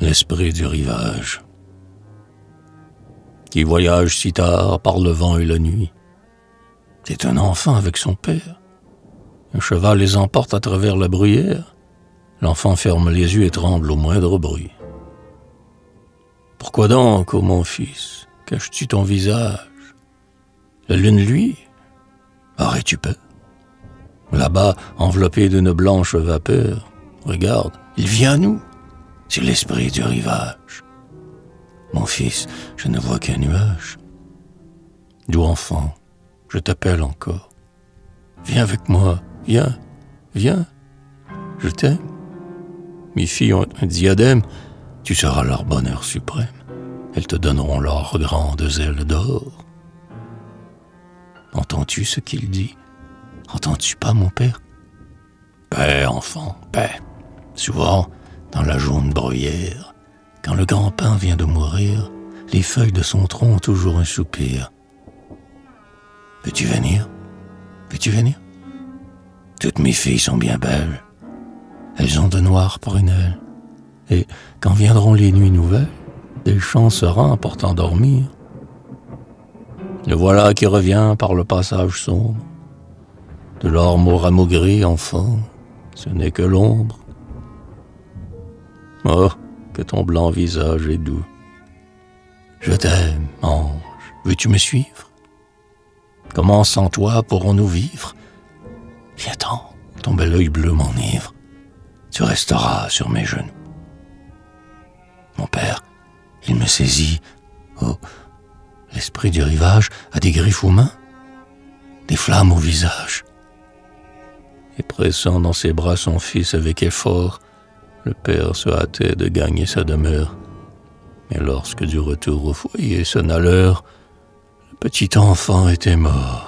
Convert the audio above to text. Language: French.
l'esprit du rivage, qui voyage si tard par le vent et la nuit. C'est un enfant avec son père. Un cheval les emporte à travers la bruyère. L'enfant ferme les yeux et tremble au moindre bruit. Pourquoi donc, ô mon fils, caches-tu ton visage? La lune, lui, aurais-tu peur? Là-bas, enveloppé d'une blanche vapeur, regarde, il vient à nous. C'est l'esprit du rivage. Mon fils, je ne vois qu'un nuage. Doux enfant, je t'appelle encore. Viens avec moi, viens, viens. Je t'aime. Mes filles ont un diadème, tu seras leur bonheur suprême. Elles te donneront leurs grandes ailes d'or. Entends-tu ce qu'il dit? Entends-tu pas, mon père? Paix, enfant, paix. Souvent, dans la jaune bruyère, quand le grand pin vient de mourir, les feuilles de son tronc ont toujours un soupir. Peux-tu venir? Peux-tu venir? Toutes mes filles sont bien belles. Elles ont de noires prunelles. Et quand viendront les nuits nouvelles, des chants sereins pour t'endormir. Le voilà qui revient par le passage sombre. De l'orme au rameau gris, enfant, ce n'est que l'ombre. Oh, que ton blanc visage est doux. Je t'aime, ange, veux-tu me suivre? Comment sans toi pourrons-nous vivre? Viens-t'en, ton bel œil bleu m'enivre. Tu resteras sur mes genoux. Mon père, il me saisit. Oh, l'esprit du rivage a des griffes aux mains, des flammes au visage. Et pressant dans ses bras son fils avec effort, le père se hâtait de gagner sa demeure. Mais lorsque du retour au foyer sonna l'heure, le petit enfant était mort.